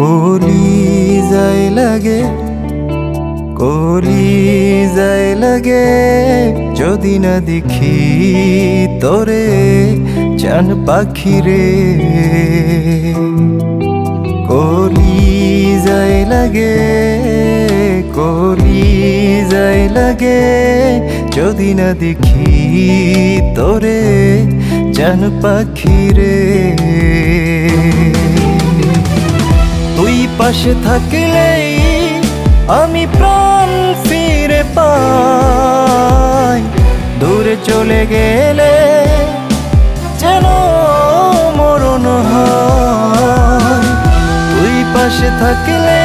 কলি যাই লাগে কলি যাই লাগে যদি না দেখি তোরে চান পাখি রে কলি যাই লাগে, কলি যাই লাগে, যদি না দেখি তোরে চান পাখি রে তুই পাশে থাকলেই আমি প্রাণ ফিরে পাই, দূরে চলে গেলে পাশে থাকলে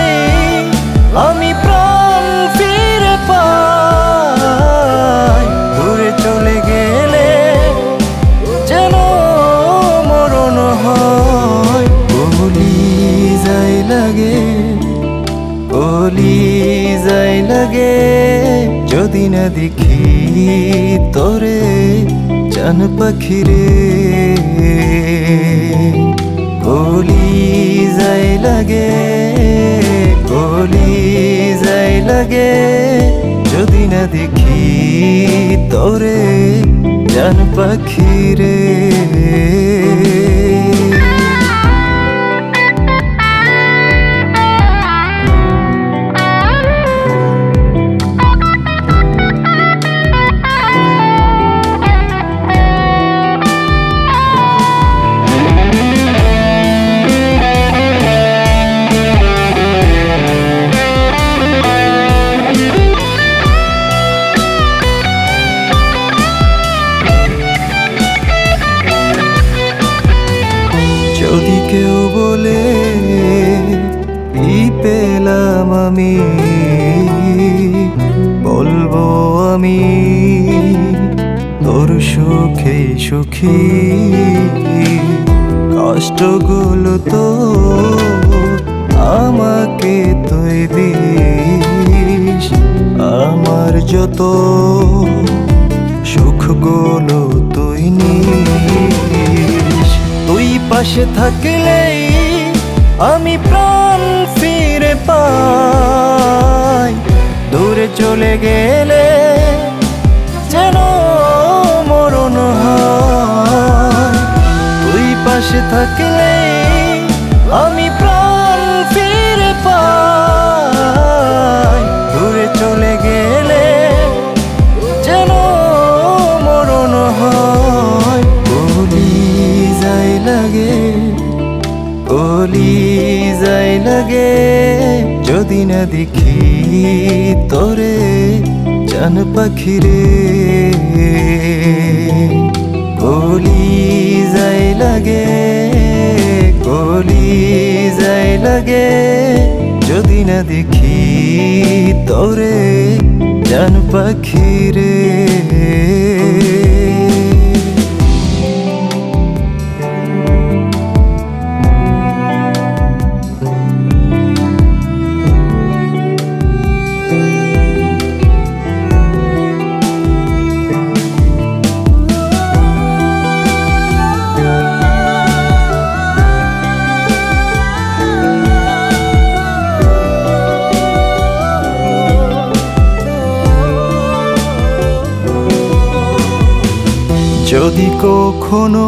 আমি প্রাণ ফিরে পাই। দূরে চলে গেলে যেন মরণ হয়। বলি যাই লাগে, বলি যাই লাগে, যদি না দেখি তোরে চান পাখি দেখি তোরে জান পাখি কেউ বলে কি পেলাম আমি, বলব আমি, তোর সুখে সুখী, কষ্টগুলো তো আমাকে তুই দিস, আমার যত সুখগুলো তুই নিস। পাশে থাকলেই আমি প্রাণ ফিরে পাই। দূরে চলে গেলে যেন মরণ হয়। দুই পাশে থাকলেই না দেখি তোরে চান পাখি রে বলি যাই লাগে, গলি যাই লাগে, যদি না দেখি তোরে জান পাখি যদি কখনো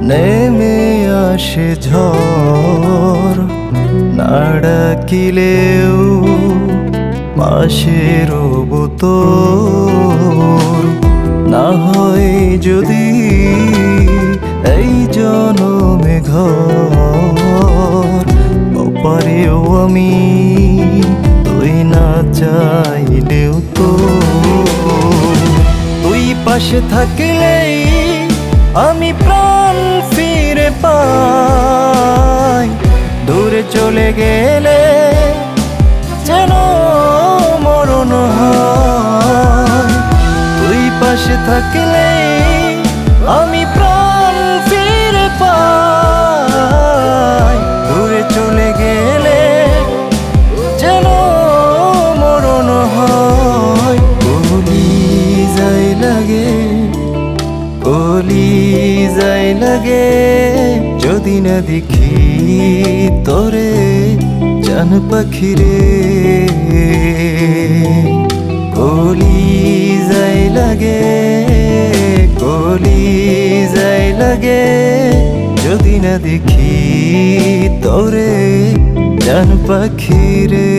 নেমে আসে ঝড়, না ডাকিলেও পাশে রব না হয় যদি এই জনমে ঘর পারেও আমি পাশে থাকলেই আমি প্রাণ ফিরে পাই। দূরে চলে গেলে যেন মরণ হয়। তুই পাশে থাকলেই যদি না দেখি তোরে জান পাখিরে, কলি যাই লাগে, কলি যাই লাগে। যদি না দেখি তোরে জান পাখিরে।